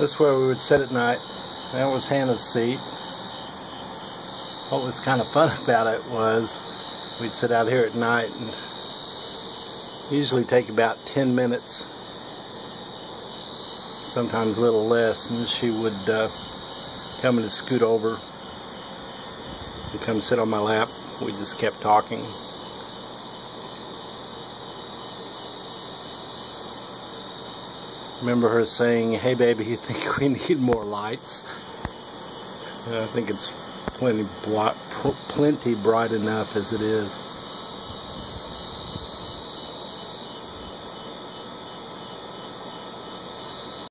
This is where we would sit at night. That was Hannah's seat. What was kind of fun about it was we'd sit out here at night and usually take about 10 minutes, sometimes a little less, and she would uh, come and scoot over and come sit on my lap. We just kept talking. Remember her saying, hey baby, you think we need more lights? I think it's plenty, plenty bright enough as it is.